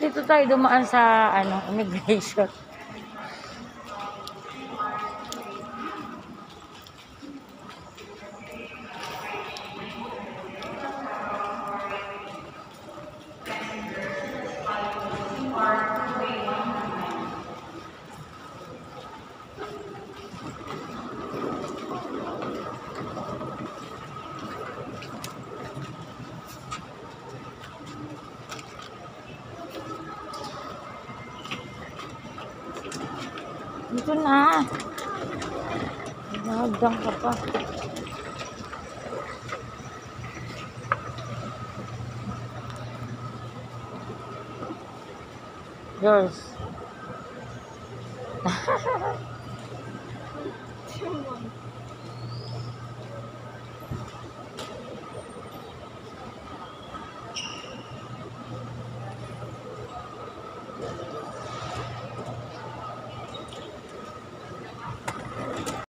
dito tayo dumaan sa ano, immigration. Dito na. Nahagdang ka pa. Yours.